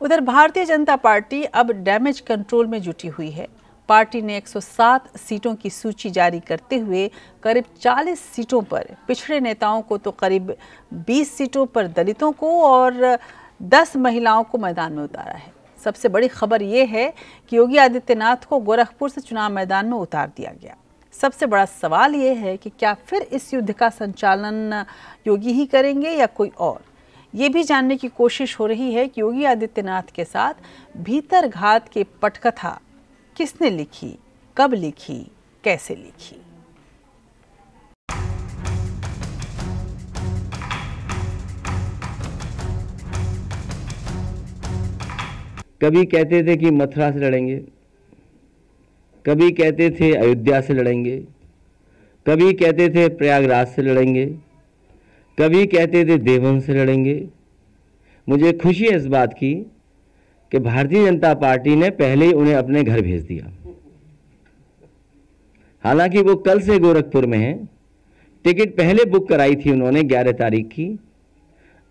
उधर भारतीय जनता पार्टी अब damage control में जुटी हुई है। पार्टी ने 107 सीटों की सूची जारी करते हुए करीब 40 सीटों पर, पिछड़े नेताओं को तो करीब 20 सीटों पर दलितों को और 10 महिलाओं को मैदान में उतारा है। सबसे बड़ी खबर ये है कि योगी आदित्यनाथ को गोरखपुर से चुनाव मैदान में उतार दिया गया। सबसे बड़ा सवाल ये है कि क्या फिर इस युद्ध का संचालन योगी ही करेंगे या कोई और? ये भी जानने की कोशिश हो रही है कि योगी आदित्यनाथ के साथ भीतर घात की पटकथा किसने लिखी, कब लिखी, कैसे लिखी? कभी कहते थे कि मथुरा से लड़ेंगे, कभी कहते थे अयोध्या से लड़ेंगे, कभी कहते थे प्रयागराज से लड़ेंगे कभी कहते थे देवन से लड़ेंगे। मुझे खुशी है इस बात की कि भारतीय जनता पार्टी ने पहले ही उन्हें अपने घर भेज दिया। हालाँकि वो कल से गोरखपुर में हैं। टिकट पहले बुक कराई थी उन्होंने 11 तारीख की।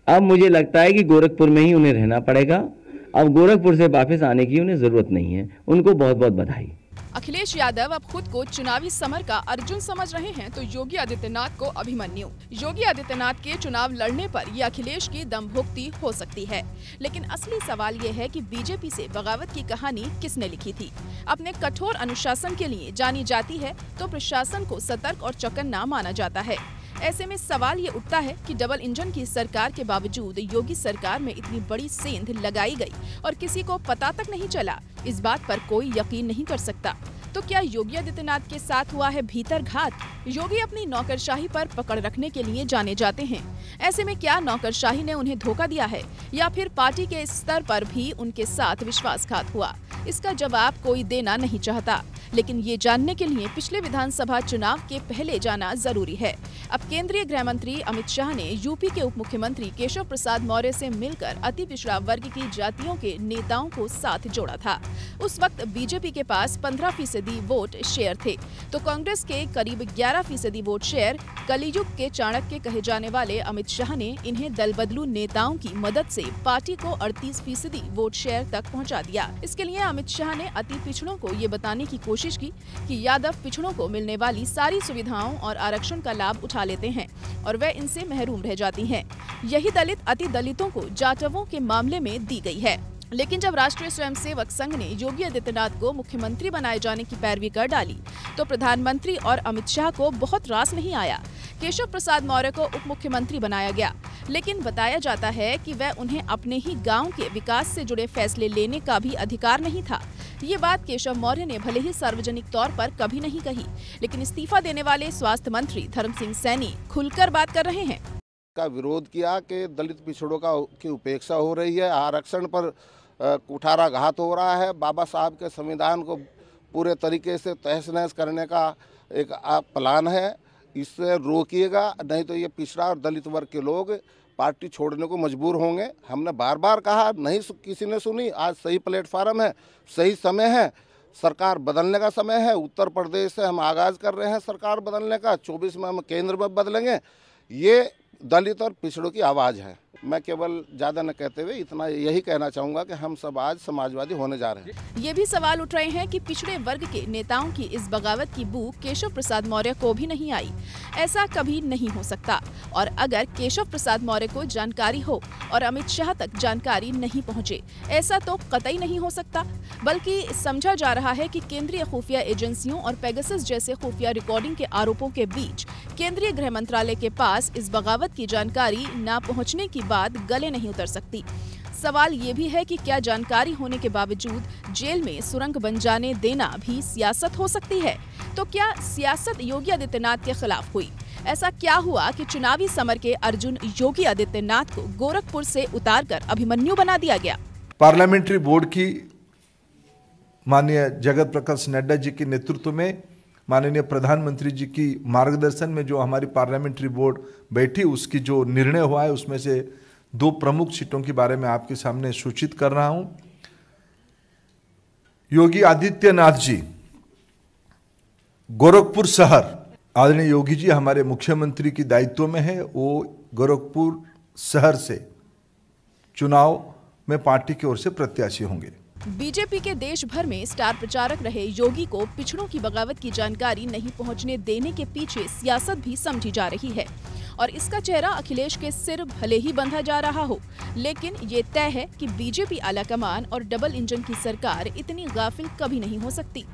अब मुझे लगता है कि गोरखपुर में ही उन्हें रहना पड़ेगा। अब गोरखपुर से वापस आने की उन्हें ज़रूरत नहीं है। उनको बहुत बहुत बधाई। अखिलेश यादव अब खुद को चुनावी समर का अर्जुन समझ रहे हैं तो योगी आदित्यनाथ को अभिमन्यु। योगी आदित्यनाथ के चुनाव लड़ने पर ये अखिलेश की दमभुक्ति हो सकती है। लेकिन असली सवाल ये है कि बीजेपी से बगावत की कहानी किसने लिखी थी? अपने कठोर अनुशासन के लिए जानी जाती है तो प्रशासन को सतर्क और चौकन्ना माना जाता है। ऐसे में सवाल ये उठता है कि डबल इंजन की सरकार के बावजूद योगी सरकार में इतनी बड़ी सेंध लगाई गई और किसी को पता तक नहीं चला, इस बात पर कोई यकीन नहीं कर सकता। तो क्या योगी आदित्यनाथ के साथ हुआ है भीतर घात? योगी अपनी नौकरशाही पर पकड़ रखने के लिए जाने जाते हैं। ऐसे में क्या नौकरशाही ने उन्हें धोखा दिया है? या फिर पार्टी के स्तर पर भी उनके साथ विश्वासघात हुआ? इसका जवाब कोई देना नहीं चाहता। लेकिन ये जानने के लिए पिछले विधानसभा चुनाव के पहले जाना ज़रूरी है। अब केंद्रीय गृह मंत्री अमित शाह ने यूपी के उप मुख्यमंत्री केशव प्रसाद मौर्य से मिलकर अति पिछड़ा वर्ग की जातियों के नेताओं को साथ जोड़ा था। उस वक्त बीजेपी के पास 15 फ़ीसदी वोट शेयर थे। तो कांग्रेस के करीब 11 फ़ीसदी वोट शेयर कलियुग के चाणक्य कहे जाने वाले अमित शाह ने इन्हें दल बदलू नेताओं की मदद से पार्टी को 38 फ़ीसदी वोट शेयर तक पहुँचा दिया। इसके लिए अमित शाह ने अति पिछड़ों को ये बताने की कोशिश की कि यादव पिछड़ों को मिलने वाली सारी सुविधाओं और आरक्षण का लाभ उठा लेते हैं और वे इनसे महरूम रह जाती हैं। यही दलित अति दलितों को जाटवों के मामले में दी गई है। लेकिन जब राष्ट्रीय स्वयंसेवक संघ ने योगी आदित्यनाथ को मुख्यमंत्री बनाए जाने की पैरवी कर डाली तो प्रधानमंत्री और अमित शाह को बहुत रास नहीं आया। केशव प्रसाद मौर्य को उप मुख्यमंत्री बनाया गया, लेकिन बताया जाता है कि वह उन्हें अपने ही गाँव के विकास से जुड़े फैसले लेने का भी अधिकार नहीं था। ये बात केशव मौर्य ने भले ही सार्वजनिक तौर पर कभी नहीं कही, लेकिन इस्तीफा देने वाले स्वास्थ्य मंत्री धर्म सिंह सैनी खुलकर बात कर रहे हैं। का विरोध किया कि दलित पिछड़ों का, की उपेक्षा हो रही है, आरक्षण पर कुठारा घात हो रहा है। बाबा साहब के संविधान को पूरे तरीके से तहस नहस करने का एक प्लान है। इससे रोकिएगा, नहीं तो ये पिछड़ा और दलित वर्ग के लोग पार्टी छोड़ने को मजबूर होंगे। हमने बार बार कहा, नहीं किसी ने सुनी, आज सही प्लेटफार्म है, सही समय है, सरकार बदलने का समय है, उत्तर प्रदेश से हम आगाज़ कर रहे हैं सरकार बदलने का 24 में हम केंद्र में बदलेंगे। ये दलित और पिछड़ों की आवाज़ है। मैं केवल ज़्यादा न कहते हुए इतना यही कहना चाहूँगा कि हम सब आज समाजवादी होने जा रहे हैं। ये भी सवाल उठ रहे हैं कि पिछड़े वर्ग के नेताओं की इस बगावत की बू केशव प्रसाद मौर्य को भी नहीं आई। ऐसा कभी नहीं हो सकता। और अगर केशव प्रसाद मौर्य को जानकारी हो और अमित शाह तक जानकारी नहीं पहुँचे, ऐसा तो कतई नहीं हो सकता। बल्कि समझा जा रहा है की केंद्रीय खुफिया एजेंसियों और पेगसिस जैसे खुफिया रिकॉर्डिंग के आरोपों के बीच केंद्रीय गृह मंत्रालय के पास इस बगावत की जानकारी न पहुँचने की बात गले नहीं उतर सकती। सवाल ये भी है कि क्या जानकारी होने के बावजूद जेल में सुरंग बन जाने देना भी सियासत हो सकती है? तो क्या सियासत योगी आदित्यनाथ के खिलाफ हुई? ऐसा क्या हुआ कि चुनावी समर के अर्जुन योगी आदित्यनाथ को गोरखपुर से उतारकर अभिमन्यु बना दिया गया? पार्लियामेंट्री बोर्ड की माननीय जगत प्रकाश नड्डा जी के नेतृत्व में माननीय प्रधानमंत्री जी की मार्गदर्शन में जो हमारी पार्लियामेंट्री बोर्ड बैठी, उसकी जो निर्णय हुआ है, उसमें से दो प्रमुख सीटों के बारे में आपके सामने सूचित कर रहा हूँ। योगी आदित्यनाथ जी, गोरखपुर शहर। आदरणीय योगी जी, हमारे मुख्यमंत्री की दायित्व में है, वो गोरखपुर शहर से चुनाव में पार्टी की ओर से प्रत्याशी होंगे। बीजेपी के देश भर में स्टार प्रचारक रहे योगी को पिछड़ों की बगावत की जानकारी नहीं पहुँचने देने के पीछे सियासत भी समझी जा रही है। और इसका चेहरा अखिलेश के सिर भले ही बंधा जा रहा हो, लेकिन ये तय है कि बीजेपी आलाकमान और डबल इंजन की सरकार इतनी गाफिल कभी नहीं हो सकती।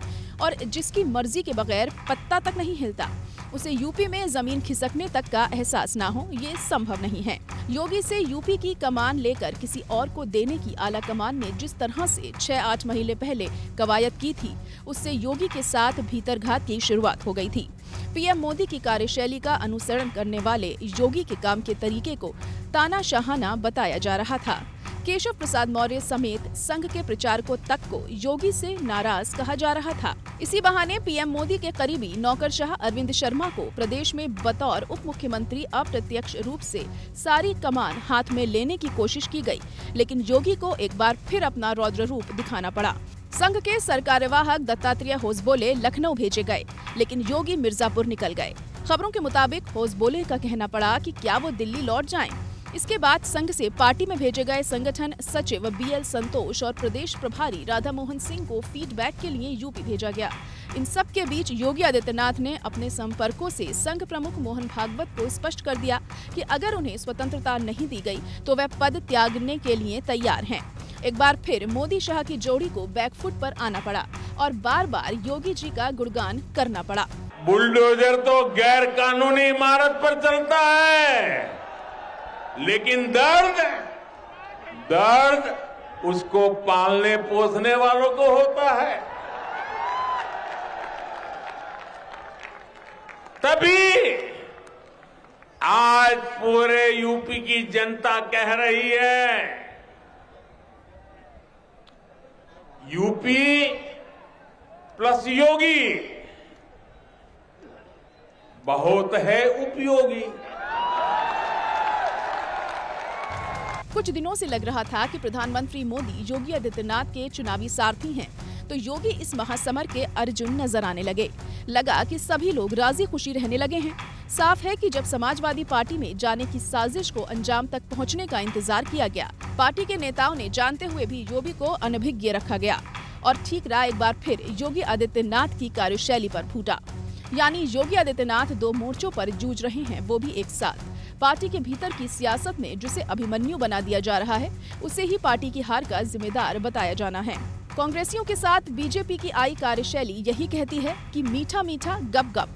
और जिसकी मर्ज़ी के बगैर पत्ता तक नहीं हिलता, उसे यूपी में ज़मीन खिसकने तक का एहसास ना हो, ये संभव नहीं है। योगी से यूपी की कमान लेकर किसी और को देने की आला कमान ने जिस तरह से छह आठ महीने पहले कवायद की थी, उससे योगी के साथ भीतरघात की शुरुआत हो गई थी। पीएम मोदी की कार्यशैली का अनुसरण करने वाले योगी के काम के तरीके को ताना तानाशाहाना बताया जा रहा था। केशव प्रसाद मौर्य समेत संघ के प्रचारकों तक को योगी से नाराज़ कहा जा रहा था। इसी बहाने पीएम मोदी के करीबी नौकरशाह अरविंद शर्मा को प्रदेश में बतौर उप मुख्यमंत्री अप्रत्यक्ष रूप से सारी कमान हाथ में लेने की कोशिश की गई, लेकिन योगी को एक बार फिर अपना रौद्र रूप दिखाना पड़ा। संघ के सरकार्यवाहक दत्तात्रेय होसबोले लखनऊ भेजे गए, लेकिन योगी मिर्जापुर निकल गए। खबरों के मुताबिक होसबोले का कहना पड़ा कि क्या वो दिल्ली लौट जाएँ? इसके बाद संघ से पार्टी में भेजे गए संगठन सचिव बी एल संतोष और प्रदेश प्रभारी राधा मोहन सिंह को फीडबैक के लिए यूपी भेजा गया। इन सब के बीच योगी आदित्यनाथ ने अपने संपर्कों से संघ प्रमुख मोहन भागवत को स्पष्ट कर दिया कि अगर उन्हें स्वतंत्रता नहीं दी गई तो वह पद त्यागने के लिए तैयार हैं। एक बार फिर मोदी शाह की जोड़ी को बैकफुट पर आना पड़ा और बार बार योगी जी का गुणगान करना पड़ा। बुलडोजर तो गैर कानूनी इमारत पर चलता है, लेकिन दर्द दर्द उसको पालने पोसने वालों को होता है। तभी आज पूरे यूपी की जनता कह रही है यूपी प्लस योगी। बहुत है उपयोगी। कुछ दिनों से लग रहा था कि प्रधानमंत्री मोदी योगी आदित्यनाथ के चुनावी सारथी हैं। तो योगी इस महासमर के अर्जुन नज़र आने लगे। लगा कि सभी लोग राज़ी खुशी रहने लगे हैं। साफ़ है कि जब समाजवादी पार्टी में जाने की साजिश को अंजाम तक पहुँचने का इंतज़ार किया गया, पार्टी के नेताओं ने जानते हुए भी योगी को अनभिज्ञ रखा गया और ठीक रहा एक बार फिर योगी आदित्यनाथ की कार्यशैली पर फूटा। यानी योगी आदित्यनाथ दो मोर्चों पर जूझ रहे हैं, वो भी एक साथ। पार्टी के भीतर की सियासत में जिसे अभिमन्यु बना दिया जा रहा है, उसे ही पार्टी की हार का जिम्मेदार बताया जाना है। कांग्रेसियों के साथ बीजेपी की आई कार्यशैली यही कहती है कि मीठा मीठा गप गप,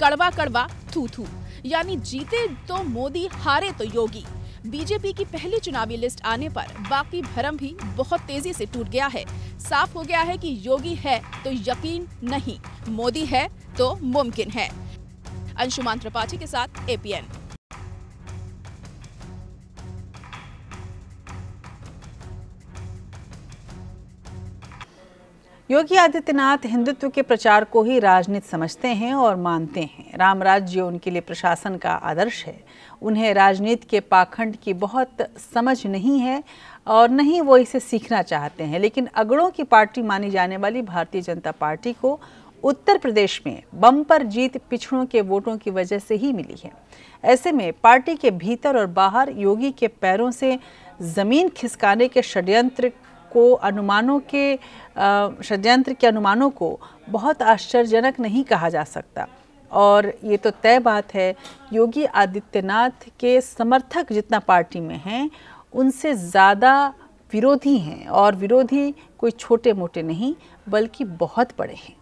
कड़वा कड़वा थू थू। यानी जीते तो मोदी, हारे तो योगी। बीजेपी की पहली चुनावी लिस्ट आने पर बाकी भरम भी बहुत तेज़ी से टूट गया है। साफ़ हो गया है कि योगी है तो यकीन नहीं, मोदी है तो मुमकिन है। अंशुमान त्रिपाठी के साथ एपीएन योगी आदित्यनाथ हिंदुत्व के प्रचार को ही राजनीति समझते हैं और मानते हैं। राम राज्य उनके लिए प्रशासन का आदर्श है। उन्हें राजनीति के पाखंड की बहुत समझ नहीं है और नहीं वो इसे सीखना चाहते हैं। लेकिन अगड़ों की पार्टी मानी जाने वाली भारतीय जनता पार्टी को उत्तर प्रदेश में बम्पर जीत पिछड़ों के वोटों की वजह से ही मिली है। ऐसे में पार्टी के भीतर और बाहर योगी के पैरों से ज़मीन खिसकाने के षड्यंत्र को अनुमानों के षड्यंत्र के अनुमानों को बहुत आश्चर्यजनक नहीं कहा जा सकता। और ये तो तय बात है, योगी आदित्यनाथ के समर्थक जितना पार्टी में हैं, उनसे ज़्यादा विरोधी हैं। और विरोधी कोई छोटे मोटे नहीं, बल्कि बहुत बड़े हैं।